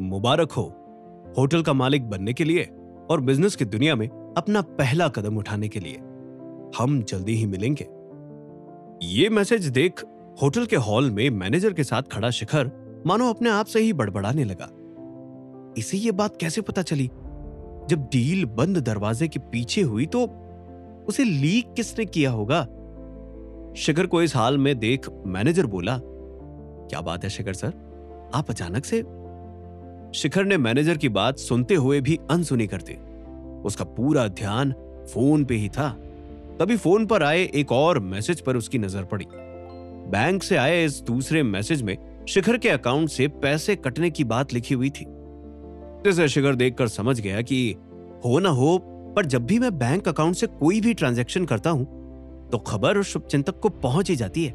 मुबारक हो। होटल का मालिक बनने के लिए और बिज़नेस की दुनिया में अपना पहला कदम उठाने के लिए। हम जल्दी ही मिलेंगे। ये मैसेज देख होटल के हॉल में मैनेजर के साथ खड़ा शिखर मानो अपने आप से ही बड़बड़ाने लगा। इसे ये बात कैसे पता चली? जब डील बंद दरवाजे के पीछे हुई तो उसे लीक किसने किया होगा? शिखर को इस हाल में देख मैनेजर बोला, क्या बात है शिखर सर? आप अचानक से शिखर ने मैनेजर की बात सुनते हुए भी अनसुनी कर दी। उसका पूरा ध्यान फ़ोन पे ही था। तभी फ़ोन पर आए एक और मैसेज पर उसकी नज़र पड़ी। बैंक से आए इस दूसरे मैसेज में शिखर के अकाउंट से पैसे कटने की बात लिखी हुई थी। जिसे शिखर देखकर समझ गया कि हो ना हो, पर जब भी मैं बैंक अकाउंट से कोई भी ट्रांजैक्शन करता हूँ तो खबर उस शुभचिंतक को पहुँच ही जाती है।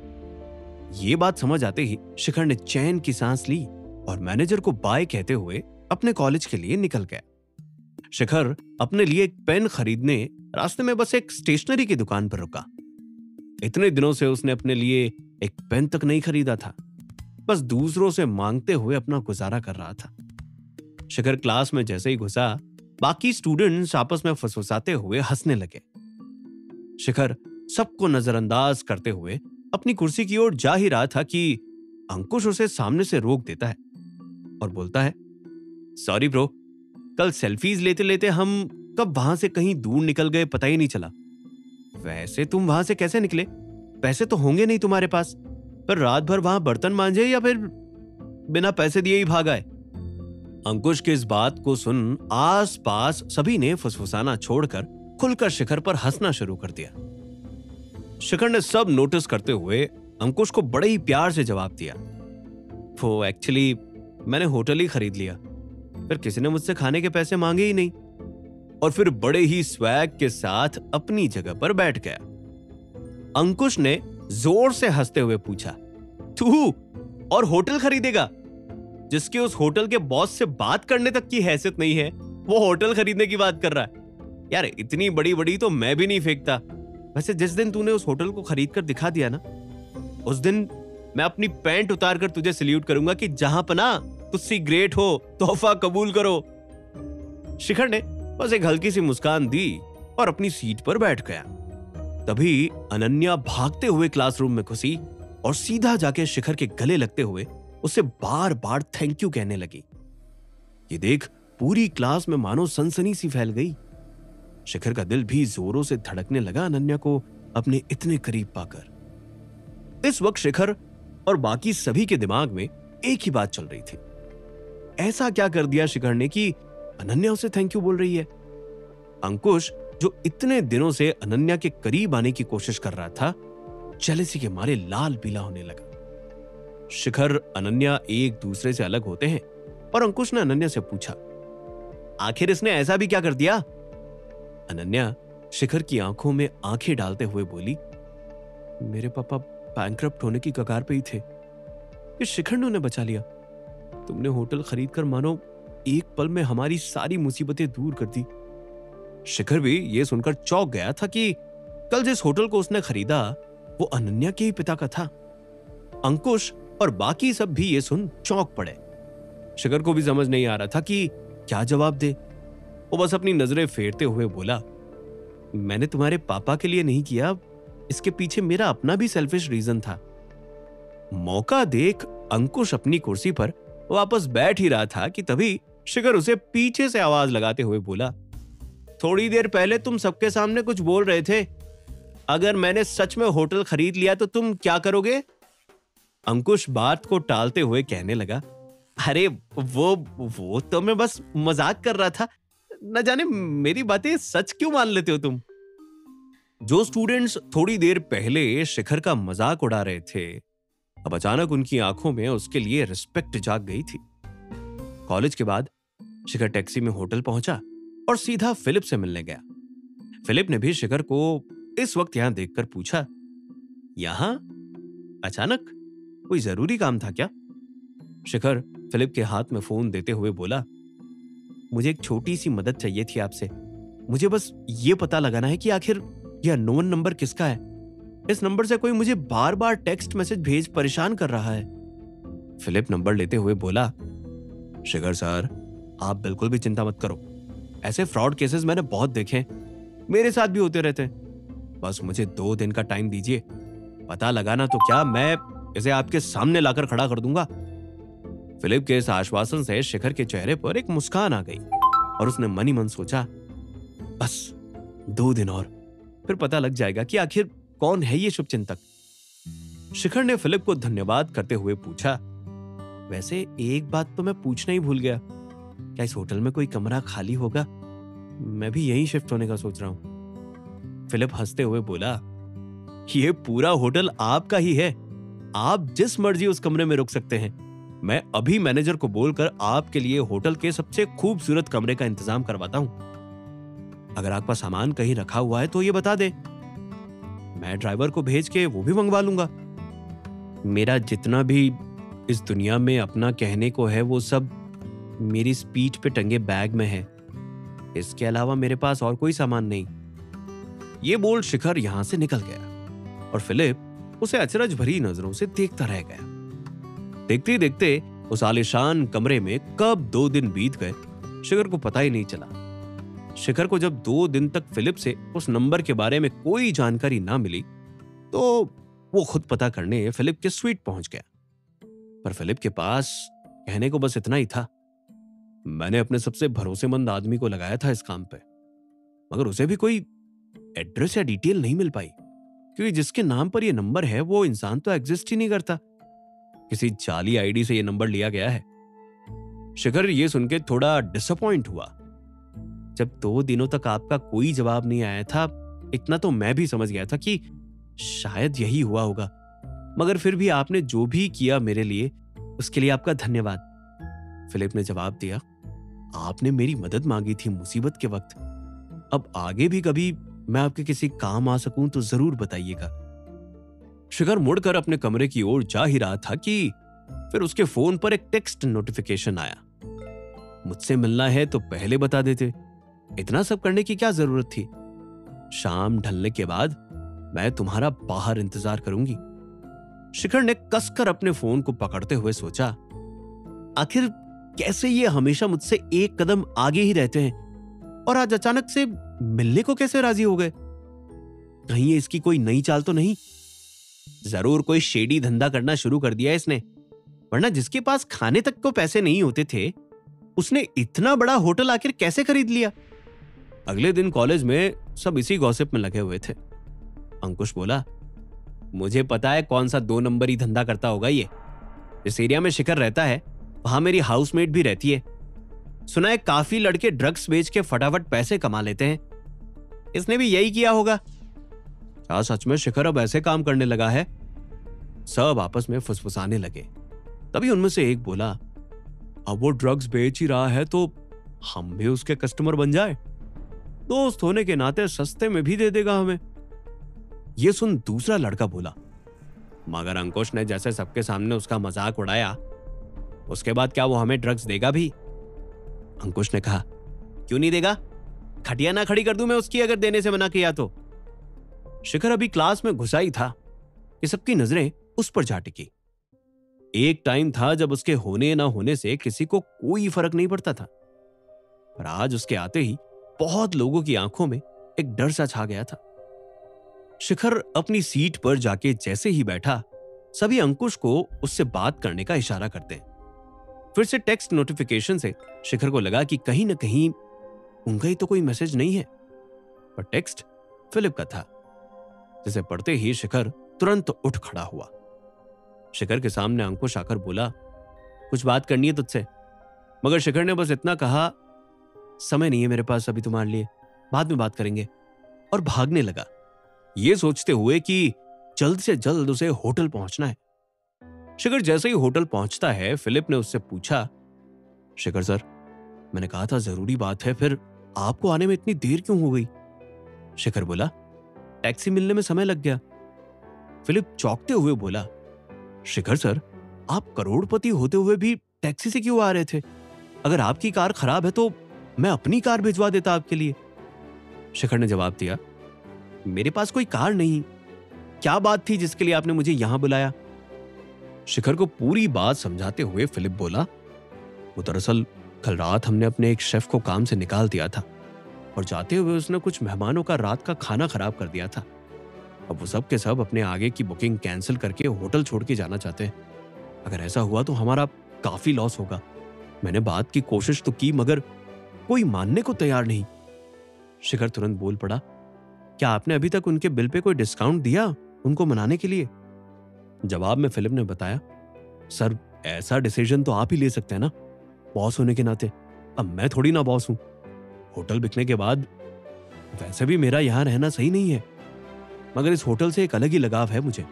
ये बात समझ आते ही शिखर ने चैन की सांस ली। और मैनेजर को बाय कहते हुए अपने कॉलेज के लिए निकल गया। शिखर अपने लिए एक पेन खरीदने रास्ते में बस एक स्टेशनरी की दुकान पर रुका। इतने दिनों से उसने अपने लिए एक पेन तक नहीं खरीदा था। बस दूसरों से मांगते हुए अपना गुजारा कर रहा था। शिखर क्लास में जैसे ही घुसा, बाकी स्टूडेंट्स आपस में फसफसाते हुए हंसने लगे। शिखर सबको नजरअंदाज करते हुए अपनी कुर्सी की ओर जा ही रहा था कि अंकुश उसे सामने से रोक देता है। और बोलता है सॉरी ब्रो कल सेल्फीज लेते लेते हम कब वहाँ से कहीं दूर निकल गए पता ही नहीं चला। वैसे तुम वहाँ से कैसे निकले? पैसे तो होंगे नहीं तुम्हारे पास। पर रात भर वहाँ बर्तन मांझे या फिर बिना पैसे दिए ही भाग आए? अंकुश की इस बात को सुन आस पास सभी ने फुसफुसाना छोड़कर खुलकर शिखर पर हंसना शुरू कर दिया। शिखर ने सब नोटिस करते हुए अंकुश को बड़े ही प्यार से जवाब दिया। वो एक्चुअली मैंने होटल ही खरीद लिया। फिर किसी ने मुझसे खाने के पैसे मांगे ही नहीं। और फिर बड़े ही स्वैग के साथ अपनी जगह पर बैठ गया। अंकुश ने ज़ोर से हँसते हुए पूछा, तू और होटल खरीदेगा? जिसके उस होटल के बॉस से बात करने तक की हैसियत नहीं है, वो होटल खरीदने की बात कर रहा है। यार, इतनी बड़ी बड़ी तो मैं भी नहीं फेंकता। वैसे जिस दिन तूने उस होटल को खरीद कर दिखा दिया ना, उस दिन मैं अपनी पैंट उतार कर तुझे सल्यूट करूँगा कि जहाँ पना तुझसी ग्रेट हो, तोहफा कबूल करो। शिखर ने बस एक हल्की सी मुस्कान दी और अपनी सीट पर बैठ गया। तभी अनन्या भागते हुए क्लासरूम में घुसी और सीधा जाके शिखर के गले लगते हुए उसे बार बार थैंक यू कहने लगी। ये देख पूरी क्लास में मानो सनसनी सी फैल गई। शिखर का दिल भी जोरों से धड़कने लगा अनन्या को अपने इतने करीब पाकर। इस वक्त शिखर और बाकी सभी के दिमाग में एक ही बात चल रही थी। ऐसा क्या कर दिया शिखर ने कि अनन्या उसे थैंक यू बोल रही है? अंकुश, जो इतने दिनों से अनन्या के करीब आने की कोशिश कर रहा था जेलेसी के मारे लाल पीला होने लगा। शिखर, अनन्या एक दूसरे से अलग होते हैं और अंकुश ने अनन्या से पूछा, आखिर इसने ऐसा भी क्या कर दिया? अनन्या शिखर की आँखों में आँखें डालते हुए बोली, मेरे पापा बैंक होने की कगार पे ही थे। ये शिखर ने उन्हें बचा लिया। तुमने होटल खरीद कर मानो एक पल में हमारी सारी मुसीबतें दूर कर दी। शिखर भी ये सुनकर चौक गया था कि कल जिस होटल को उसने खरीदा, वो अनन्या के ही पिता का था। अंकुश और बाकी सब भी ये सुन चौंक पड़े। शिखर को भी समझ नहीं आ रहा था कि क्या जवाब दे। वो बस अपनी नज़रें फेरते हुए बोला, मैंने तुम्हारे पापा के लिए नहीं किया, इसके पीछे मेरा अपना भी सेल्फिश रीजन था। मौका देख अंकुश अपनी कुर्सी पर वापस बैठ ही रहा था कि तभी शिखर उसे पीछे से आवाज़ लगाते हुए बोला, थोड़ी देर पहले तुम सबके सामने कुछ बोल रहे थे। अगर मैंने सच में होटल खरीद लिया तो तुम क्या करोगे? अंकुश बात को टालते हुए कहने लगा, अरे, वो वो तो मैं बस मज़ाक कर रहा था। न जाने मेरी बातें सच क्यों मान लेते हो तुम? जो स्टूडेंट्स थोड़ी देर पहले शिखर का मज़ाक उड़ा रहे थे अब अचानक उनकी आँखों में उसके लिए रिस्पेक्ट जाग गई थी। कॉलेज के बाद शिखर टैक्सी में होटल पहुँचा और सीधा फिलिप से मिलने गया। फिलिप ने भी शिखर को इस वक्त यहाँ देखकर पूछा, यहाँ? अचानक? कोई ज़रूरी काम था क्या? शिखर फिलिप के हाथ में फ़ोन देते हुए बोला, मुझे एक छोटी सी मदद चाहिए थी आपसे। मुझे बस ये पता लगाना है कि आखिर यह नोन नंबर किसका है? इस नंबर से कोई मुझे बार बार टेक्स्ट मैसेज भेज परेशान कर रहा है। फिलिप नंबर लेते हुए बोला, शिखर सर, आप बिल्कुल भी चिंता मत करो। ऐसे फ्रॉड केसेस मैंने बहुत देखे मेरे साथ भी होते रहते हैं। बस मुझे दो दिन का टाइम दीजिए। पता लगाना तो क्या मैं इसे आपके सामने लाकर खड़ा कर दूँगा? फिलिप के इस आश्वासन से शिखर के चेहरे पर एक मुस्कान आ गई और उसने मनी मन सोचा, बस, दो दिन और, फिर पता लग जाएगा कि आखिर कौन है ये शुभ चिंतक? शिखर ने फिलिप को धन्यवाद करते हुए पूछा, वैसे एक बात तो मैं पूछना ही भूल गया। क्या इस होटल में कोई कमरा खाली होगा? मैं भी यहीं शिफ्ट होने का सोच रहा हूँ। फिलिप हँसते हुए बोला, ये पूरा होटल आपका ही है। आप जिस मर्ज़ी उस कमरे में रुक सकते हैं। मैं अभी मैनेजर को बोलकर आपके लिए होटल के सबसे खूबसूरत कमरे का इंतज़ाम करवाता हूँ। अगर आपका सामान कहीं रखा हुआ है तो ये बता दे। मैं ड्राइवर को भेज के वो भी मंगवा लूँगा। मेरा जितना भी इस दुनिया में अपना कहने को है, वो सब मेरी स्पीच पे टंगे बैग में है। इसके अलावा मेरे पास और कोई सामान नहीं। ये बोल शिखर यहाँ से निकल गया और फिलिप उसे अचरज भरी नज़रों से देखता रह गया। देखते देखते उस आलिशान कमरे में कब दो दिन बीत गए, शिखर को पता ही नहीं चला। शिखर को जब दो दिन तक फिलिप से उस नंबर के बारे में कोई जानकारी ना मिली तो वो खुद पता करने फिलिप के स्वीट पहुँच गया। पर फिलिप के पास कहने को बस इतना ही था। मैंने अपने सबसे भरोसेमंद आदमी को लगाया था इस काम पे, मगर उसे भी कोई एड्रेस या डिटेल नहीं मिल पाई, क्योंकि जिसके नाम पर यह नंबर है, वो इंसान तो एग्जिस्ट ही नहीं करता। किसी जाली आईडी से यह नंबर लिया गया है। शिखर ये सुन के थोड़ा डिसअपॉइंट हुआ। जब दो दिनों तक आपका कोई जवाब नहीं आया था, इतना तो मैं भी समझ गया था कि शायद यही हुआ होगा। मगर फिर भी आपने जो भी किया मेरे लिए, उसके लिए आपका धन्यवाद। फिलिप ने जवाब दिया, आपने मेरी मदद मांगी थी मुसीबत के वक्त। अब आगे भी कभी मैं आपके किसी काम आ सकूँ तो ज़रूर बताइएगा। शिखर मुड़कर अपने कमरे की ओर जा ही रहा था कि फिर उसके फ़ोन पर एक टेक्स्ट नोटिफिकेशन आया। मुझसे मिलना है तो पहले बता देते। इतना सब करने की क्या ज़रूरत थी? शाम ढलने के बाद मैं तुम्हारा बाहर इंतज़ार करूँगी। शिखर ने कसकर अपने फ़ोन को पकड़ते हुए सोचा, आखिर कैसे ये हमेशा मुझसे एक कदम आगे ही रहते हैं? और आज अचानक से मिलने को कैसे राज़ी हो गए? कहीं ये इसकी कोई नई चाल तो नहीं? ज़रूर कोई शेडी धंधा करना शुरू कर दिया इसने, वरना जिसके पास खाने तक को पैसे नहीं होते थे, उसने इतना बड़ा होटल आखिर कैसे खरीद लिया? अगले दिन कॉलेज में सब इसी गॉसिप में लगे हुए थे। अंकुश बोला, मुझे पता है कौन सा दो नंबर ही धंधा करता होगा ये। जिस एरिया में शिखर रहता है, वहाँ मेरी हाउसमेट भी रहती है। सुना है काफ़ी लड़के ड्रग्स बेच के फटाफट पैसे कमा लेते हैं। इसने भी यही किया होगा। क्या सच में शिखर अब ऐसे काम करने लगा है? सब आपस में फुसफुसाने लगे। तभी उनमें से एक बोला, अब वो ड्रग्स बेच ही रहा है तो हम भी उसके कस्टमर बन जाए। दोस्त होने के नाते सस्ते में भी दे देगा हमें। यह सुन दूसरा लड़का बोला, मगर अंकुश ने जैसे सबके सामने उसका मज़ाक उड़ाया, उसके बाद क्या वो हमें ड्रग्स देगा भी? अंकुश ने कहा, क्यों नहीं देगा? खटिया ना खड़ी कर दूँ मैं उसकी अगर देने से मना किया तो। शिखर अभी क्लास में घुसा ही था कि सबकी नज़रें उस पर जा टिकी। एक टाइम था जब उसके होने ना होने से किसी को कोई फ़र्क नहीं पड़ता था। पर आज उसके आते ही बहुत लोगों की आँखों में एक डर सा छा गया था। शिखर अपनी सीट पर जाके जैसे ही बैठा, सभी अंकुश को उससे बात करने का इशारा करते हैं। फिर से टेक्स्ट नोटिफिकेशन से शिखर को लगा कि कहीं ना कहीं उनका ही तो कोई मैसेज नहीं है। पर टेक्स्ट फिलिप का था, जिसे पढ़ते ही शिखर तुरंत उठ खड़ा हुआ। शिखर के सामने अंकुश आकर बोला, कुछ बात करनी है तुझसे? मगर शिखर ने बस इतना कहा समय नहीं है मेरे पास अभी तुम्हारे लिए। बाद में बात करेंगे। और भागने लगा। ये सोचते हुए कि जल्द से जल्द उसे होटल पहुँचना है। शिखर जैसे ही होटल पहुँचता है, फिलिप ने उससे पूछा, शिखर सर, मैंने कहा था ज़रूरी बात है, फिर आपको आने में इतनी देर क्यों हो गई? शिखर बोला, टैक्सी मिलने में समय लग गया। फिलिप चौंकते हुए बोला, शिखर सर, आप करोड़पति होते हुए भी टैक्सी से क्यों आ रहे थे? अगर आपकी कार खराब है तो मैं अपनी कार भिजवा देता आपके लिए। शिखर ने जवाब दिया, मेरे पास कोई कार नहीं। क्या बात थी जिसके लिए आपने मुझे यहाँ बुलाया? शिखर को पूरी बात समझाते हुए फिलिप बोला, वो दरअसल कल रात हमने अपने एक शेफ को काम से निकाल दिया था और जाते हुए उसने कुछ मेहमानों का रात का खाना खराब कर दिया था। अब वो सब के सब अपने आगे की बुकिंग कैंसिल करके होटल छोड़ के जाना चाहते हैं। अगर ऐसा हुआ तो हमारा काफ़ी लॉस होगा। मैंने बात की कोशिश तो की मगर कोई मानने को तैयार नहीं। शिखर तुरंत बोल पड़ा, क्या आपने अभी तक उनके बिल पे कोई डिस्काउंट दिया उनको मनाने के लिए? जवाब में फिलिप ने बताया, सर, ऐसा डिसीज़न तो आप ही ले सकते हैं ना, बॉस होने के नाते। अब मैं थोड़ी ना बॉस हूँ। होटल बिकने के बाद वैसे भी मेरा यहाँ रहना सही नहीं है, मगर इस होटल से एक अलग ही लगाव है मुझे।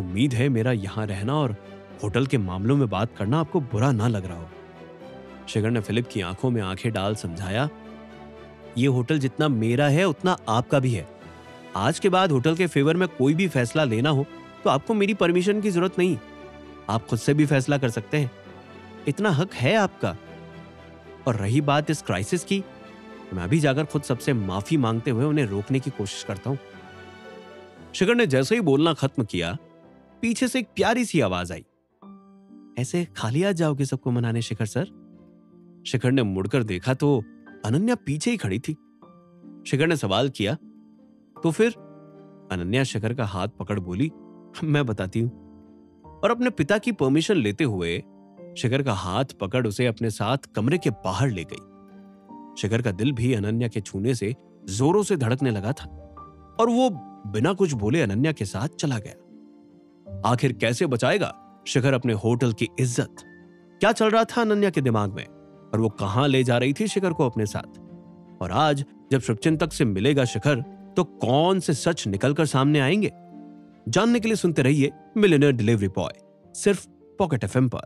उम्मीद है मेरा यहाँ रहना और होटल के मामलों में बात करना आपको बुरा ना लग रहा हो। शिगर ने फिलिप की आँखों में आँखें डाल समझाया, ये होटल जितना मेरा है, उतना आपका भी है। आज के बाद होटल के फेवर में कोई भी फैसला लेना हो तो आपको मेरी परमिशन की ज़रूरत नहीं। आप खुद से भी फैसला कर सकते हैं। इतना हक है आपका। और रही बात इस क्राइसिस की, मैं भी जाकर खुद सबसे माफ़ी मांगते हुए उन्हें रोकने की कोशिश करता हूँ। शिखर ने जैसे ही बोलना खत्म किया, पीछे से एक प्यारी सी आवाज़ आई। ऐसे खाली आ जाओगे सबको मनाने, शिखर सर? शिखर ने मुड़कर देखा तो अनन्या पीछे ही खड़ी थी। शिखर ने सवाल किया तो फिर अनन्या शिखर का हाथ पकड़ बोली, मैं बताती हूँ। और अपने पिता की परमिशन लेते हुए शिखर का हाथ पकड़ उसे अपने साथ कमरे के बाहर ले गई। शिखर का दिल भी अनन्या के छूने से जोरों से धड़कने लगा था और वो बिना कुछ बोले अनन्या के साथ चला गया। आखिर कैसे बचाएगा शिखर अपने होटल की इज़्ज़त? क्या चल रहा था अनन्या के दिमाग में? और वो कहाँ ले जा रही थी शिखर को अपने साथ? और आज जब शुभचिंतक से मिलेगा शिखर तो कौन से सच निकलकर सामने आएँगे? जानने के लिए सुनते रहिए मिलेनियर डिलीवरी बॉय, सिर्फ़ पॉकेट एफएम पर।